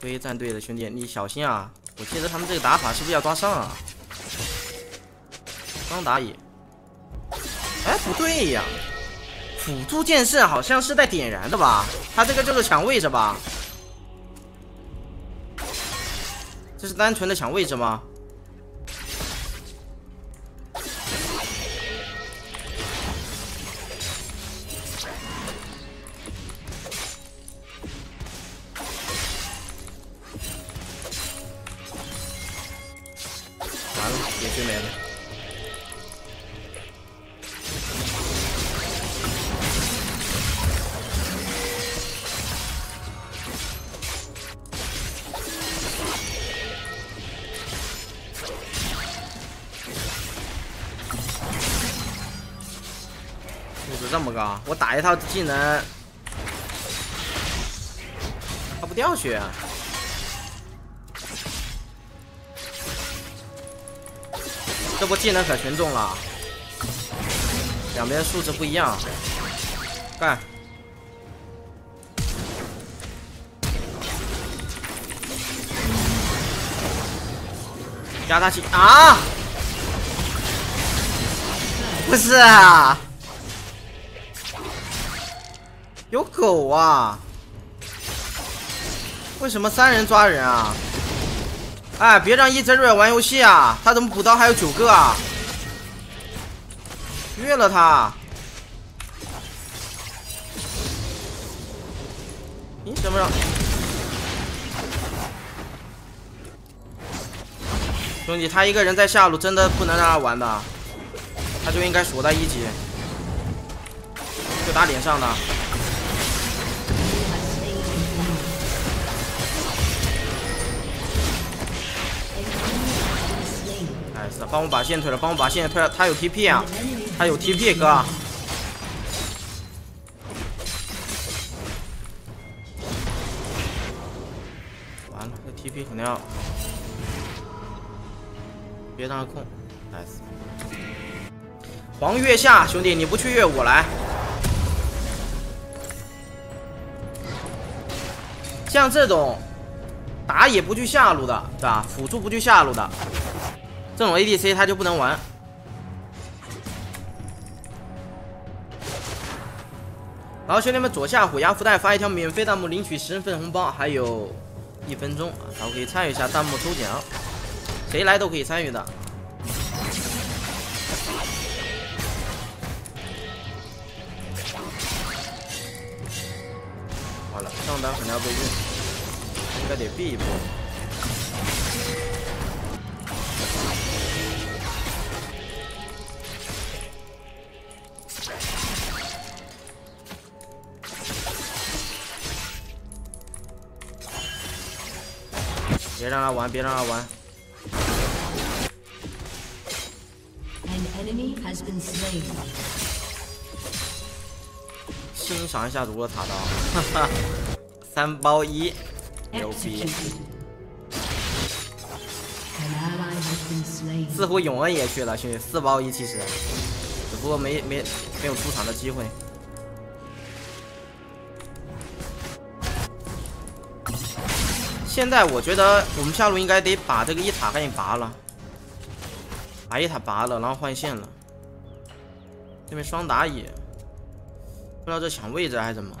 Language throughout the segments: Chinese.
飞战队的兄弟，你小心啊！我记得他们这个打法是不是要抓上啊？双打野，哎，不对呀，辅助剑圣好像是带点燃的吧？他这个就是抢位置吧？这是单纯的抢位置吗？这么高，我打一套技能，他不掉血。这波技能可全中了，两边素质不一样，干！压大气啊！不是啊，有狗啊！为什么三人抓人啊？哎，别让一泽瑞玩游戏啊！他怎么补刀还有九个啊？虐了他！你怎么让？兄弟，他一个人在下路，真的不能让他玩的，他就应该锁在一级，就打脸上的。帮我把线推了，帮我把线推了，他有 TP 啊，他有 TP 哥。完了，这 TP 肯定要，别让他控，nice。黄月下，兄弟，你不去越我来。像这种打野不去下路的，对吧？辅助不去下路的。这种 ADC 他就不能玩。然后兄弟们，左下虎牙福袋发一条免费弹幕，领取十份红包，还有一分钟啊，然后可以参与一下弹幕抽奖，谁来都可以参与的。完了，上单肯定要被晕，应该得避一波。别让他玩，别让他玩。欣赏一下如何塔刀，哈哈，三包一，牛逼！似乎永恩也去了，兄弟，四包一其实，只不过没没没有出场的机会。现在我觉得我们下路应该得把这个一塔赶紧拔了，把一塔拔了，然后换线了。对面双打野，不知道这抢位置还是怎么。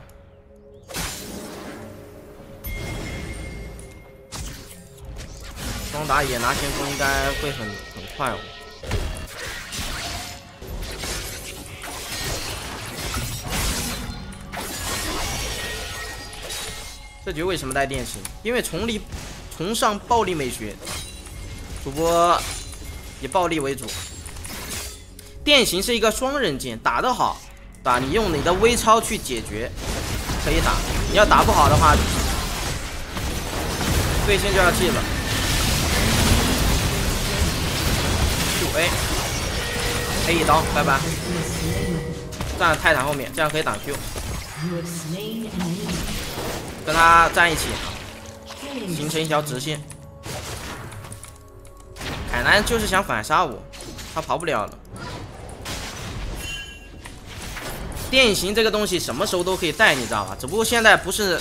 双打野拿前锋应该会很很快哦。这局为什么带电刑？因为崇礼崇尚暴力美学，主播以暴力为主。电刑是一个双刃剑，打得好，打你用你的微超去解决，可以打。你要打不好的话，对线就要记了。Q A，A 一刀，拜拜。站在泰坦后面，这样可以挡 Q。跟他站一起，形成一条直线。海南就是想反杀我，他跑不了了。电刑这个东西什么时候都可以带，你知道吧？只不过现在不是，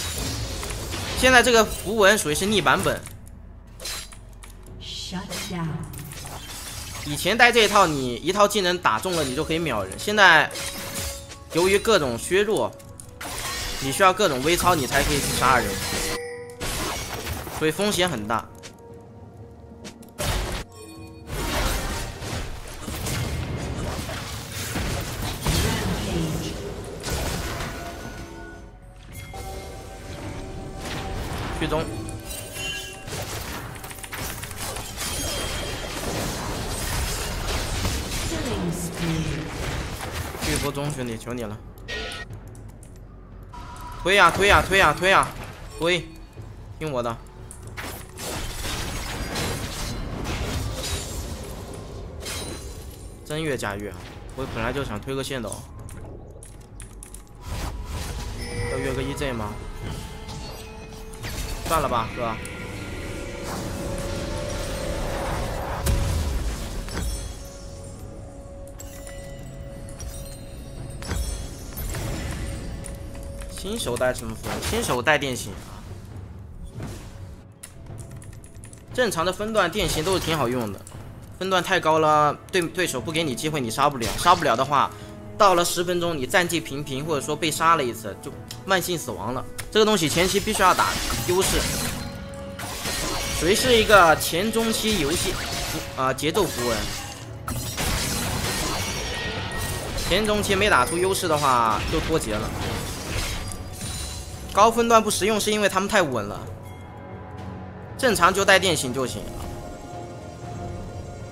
现现在这个符文属于是逆版本。以前带这一套，你一套技能打中了，你就可以秒人。现在由于各种削弱，你需要各种微操，你才可以去杀人，所以风险很大。去中。去波中，兄弟，求你了！推呀推呀推呀推呀推！听我的！真越加越，我本来就想推个线的，要约个 EZ 吗？算了吧，哥。新手带什么符？新手带电刑啊。正常的分段电刑都是挺好用的，分段太高了，对对手不给你机会，你杀不了。杀不了的话，到了十分钟你战绩平平，或者说被杀了一次，就慢性死亡了。这个东西前期必须要打优势，属于是一个前中期游戏啊节奏符文。前中期没打出优势的话，就脱节了。高分段不实用，是因为他们太稳了。正常就带电型就行。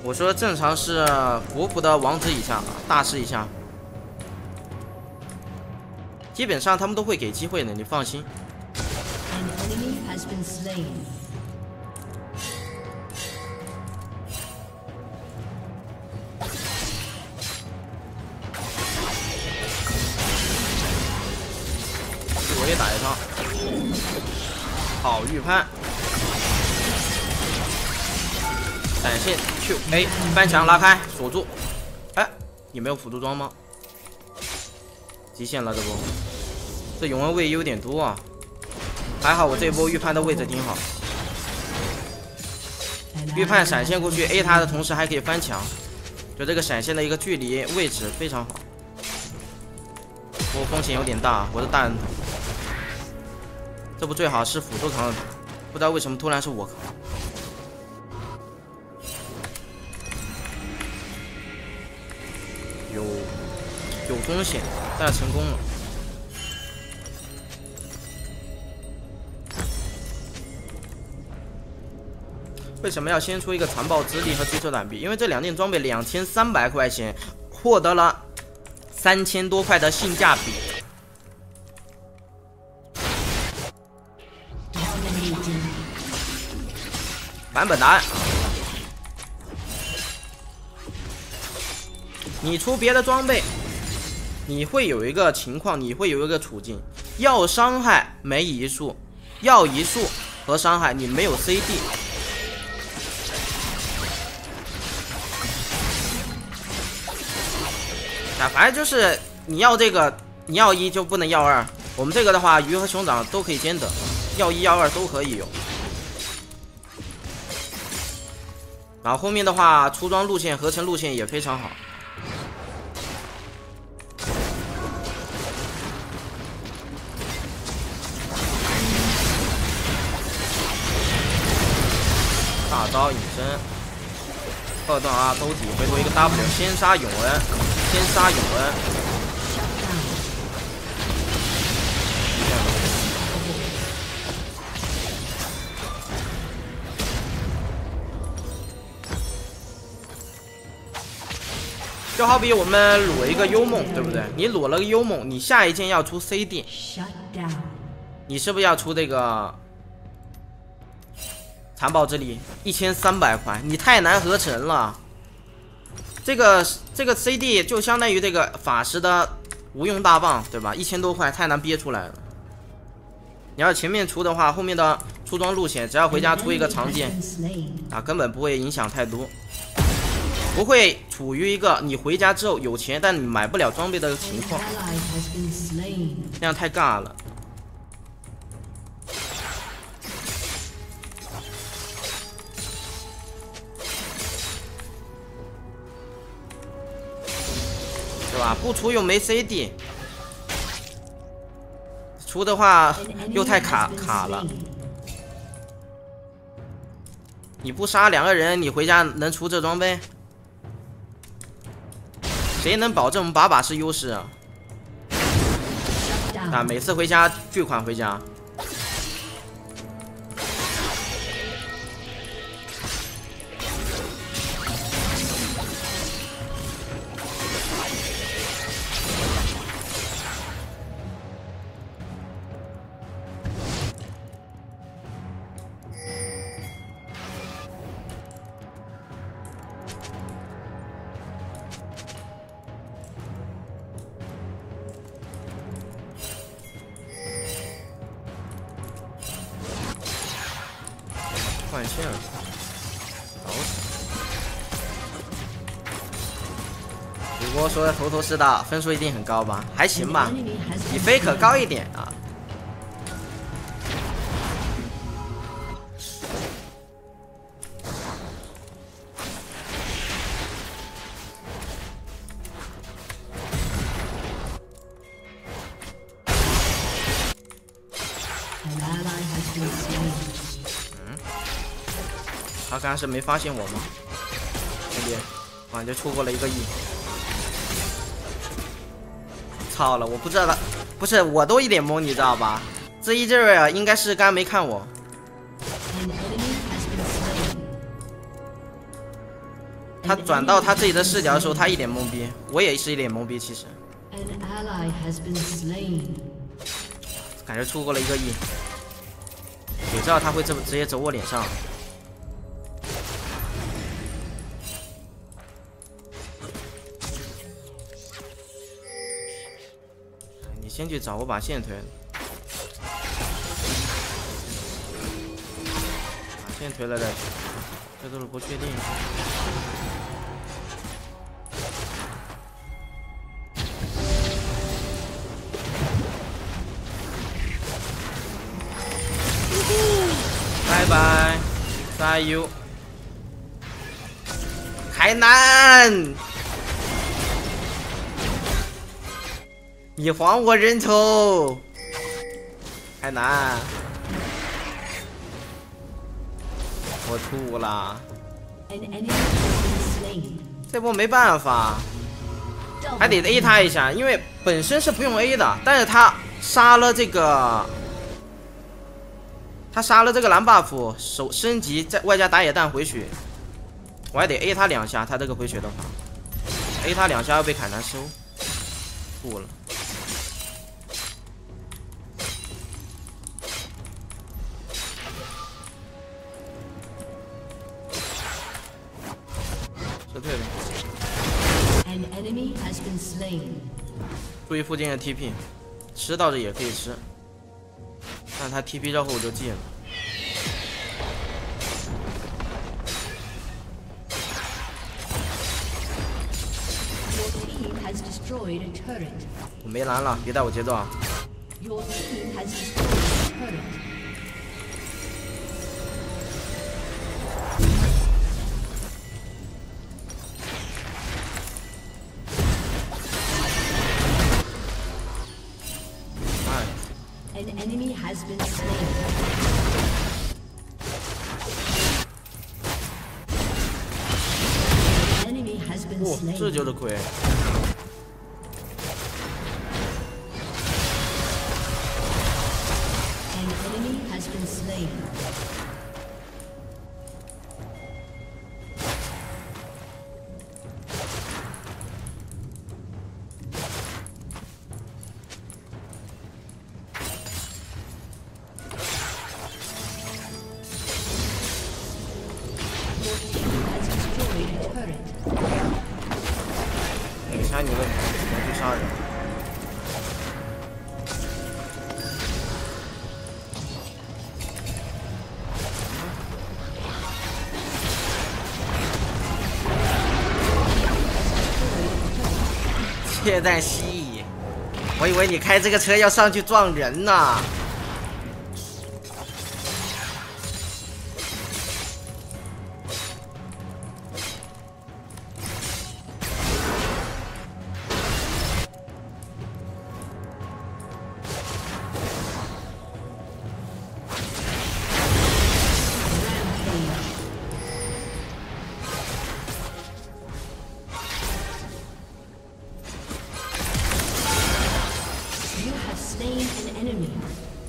我说正常是国服的王者以下，大师以下，基本上他们都会给机会的，你放心。我判，闪现 Q A 翻墙拉开锁住，哎，你没有辅助装吗？极限了这不，这永恩位有点多啊，还好我这波预判的位置挺好，预判闪现过去 A 他的同时还可以翻墙，就这个闪现的一个距离位置非常好，我风险有点大，我的大人头。这不最好是辅助扛的，不知道为什么突然是我扛，有有风险，但成功了。为什么要先出一个残暴之力和追车短臂？因为这两件装备两千三百块钱，获得了三千多块的性价比。版本答案，你出别的装备，你会有一个情况，你会有一个处境，要伤害没移速，要移速和伤害你没有 CD，啊，反正就是你要这个，你要一就不能要二，我们这个的话，鱼和熊掌都可以兼得，要一要二都可以有。然后后面的话，出装路线、合成路线也非常好。大招隐身，二段啊兜底，回头一个 W，先杀永恩，先杀永恩。就好比我们裸一个幽梦，对不对？你裸了个幽梦，你下一件要出 CD，你是不是要出这个残暴之力？一千三百块，你太难合成了。这个这个 CD 就相当于这个法师的无用大棒，对吧？一千多块太难憋出来了。你要前面出的话，后面的出装路线只要回家出一个长剑啊，根本不会影响太多。不会处于一个你回家之后有钱但你买不了装备的情况。这样太尬了。是吧？不出又没 cd 出的话又太卡卡了。你不杀两个人你回家能出这装备？谁能保证把把是优势啊？啊，每次回家巨款回家。换线，搞死！主播说的头头是道，分数一定很高吧？还行吧，比 Faker 高一点啊。刚刚是没发现我吗？兄弟，感觉错过了一个亿。操了，我不知道他，不是我都一脸懵，你知道吧？这一阵儿应该是刚刚没看我。他转到他自己的视角的时候，他一脸懵逼，我也是一脸懵逼。其实，感觉错过了一个亿。谁知道他会这么直接走我脸上？先去找我把线推了，把线推了再说，这都是不确定。拜拜，See you，海南。你还我人头，海南，我吐了。这波没办法，还得 A 他一下，因为本身是不用 A 的，但是他杀了这个，他杀了这个蓝 buff，手升级再外加打野弹回血，我还得 A 他两下，他这个回血的话，A 他两下要被凯南收，吐了。撤退了注意附近的 TP，吃倒是也可以吃，但他 TP 之后我就进了。我没蓝了，别带我节奏啊！哦，这就是亏。杀你了，我去杀人。切蛋西，我以为你开这个车要上去撞人呢。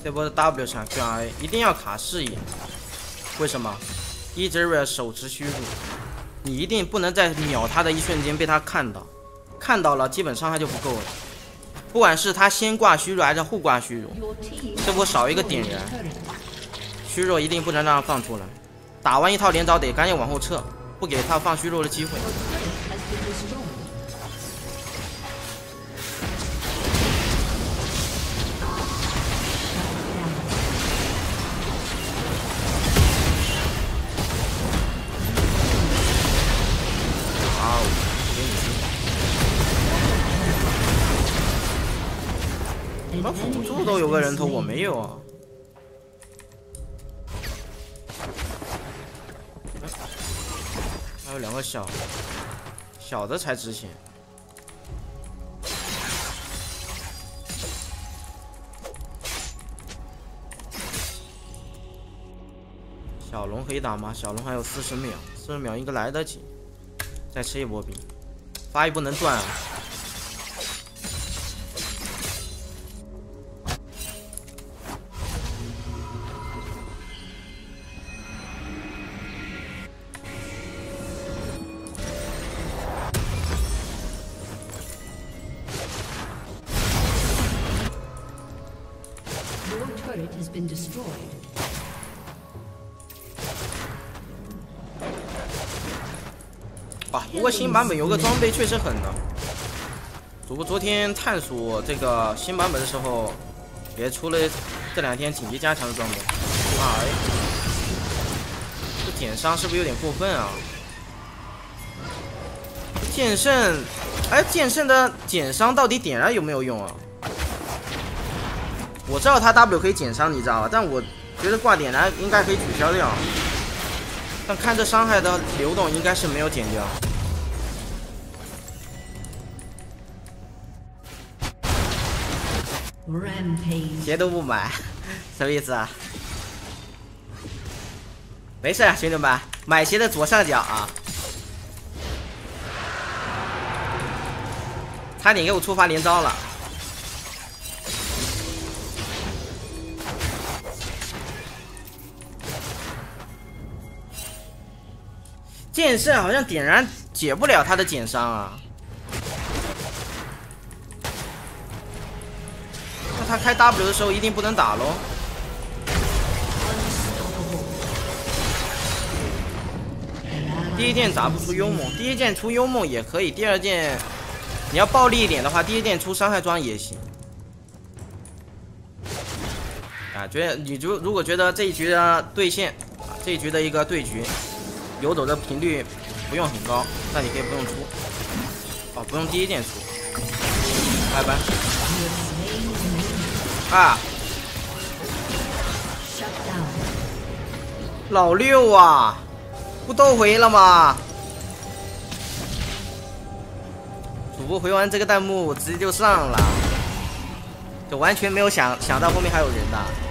这波的 W 上 Q R A 一定要卡视野，为什么？一直为了手持虚弱，你一定不能在秒他的一瞬间被他看到，看到了基本伤害就不够了。不管是他先挂虚弱还是后挂虚弱，这波少一个点燃，虚弱一定不能让他放出来。打完一套连招得赶紧往后撤，不给他放虚弱的机会。么辅助都有个人头，我没有啊？还有两个小小的才值钱。小龙可以打吗？小龙还有四十秒，四十秒应该来得及。再吃一波兵，发育不能断啊！版本有个装备确实狠的。主播昨天探索这个新版本的时候，也出了这两天紧急加强的装备。哎，这减伤是不是有点过分啊？剑圣，哎，剑圣的减伤到底点燃有没有用啊？我知道他 W 可以减伤，你知道吧？但我觉得挂点燃应该可以取消掉。但看这伤害的流动，应该是没有减掉。鞋都不买，什么意思啊？没事，兄弟们，买鞋的左上角啊。差点给我触发连招了。剑圣好像点燃解不了他的减伤啊，开 W 的时候一定不能打喽。第一件打不出幽梦，第一件出幽梦也可以，第二件你要暴力一点的话，第一件出伤害装也行。啊，觉得你如如果觉得这一局的对线，啊这一局的一个对局。游走的频率不用很高，那你可以不用出，哦，不用第一件出，拜拜。啊！老六啊，不都回了吗？主播回完这个弹幕直接就上了，就完全没有想想到后面还有人的。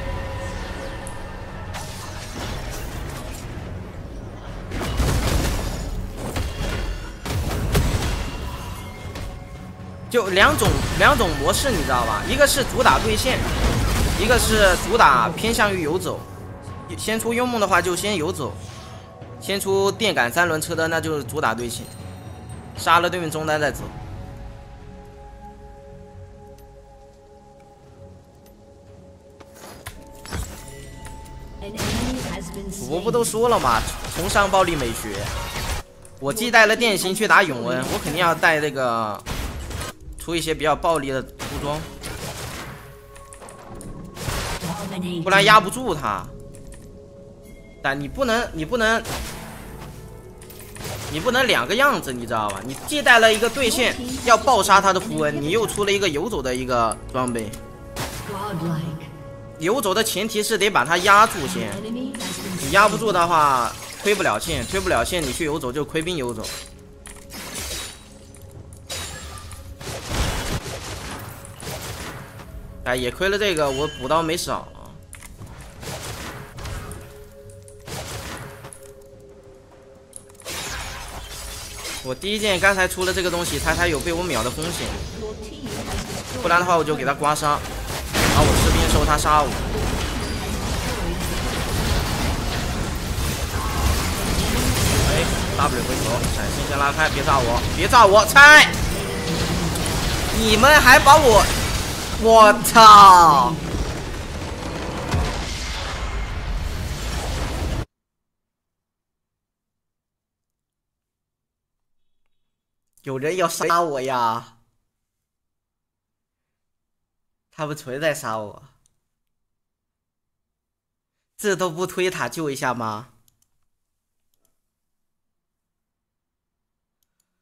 就两种两种模式，你知道吧？一个是主打对线，一个是主打偏向于游走。先出幽梦的话，就先游走；先出电感三轮车的，那就是主打对线，杀了对面中单再走。我不都说了吗？崇尚暴力美学。我既带了电刑去打永恩，我肯定要带那个。出一些比较暴力的出装，不然压不住他。但你不能，你不能，你不能两个样子，你知道吧？你既带了一个对线要爆杀他的符文，你又出了一个游走的一个装备。游走的前提是得把他压住先，你压不住的话，推不了线，推不了线，你去游走就亏兵游走。哎，也亏了这个，我补刀没少。我第一件刚才出了这个东西，他才有被我秒的风险，不然的话我就给他刮痧，然后我士兵收他杀我。哎，W 回头，闪现先拉开，别炸我，别炸我，拆！你们还把我我操！有人要杀我呀！他们存在杀我，这都不推塔救一下吗？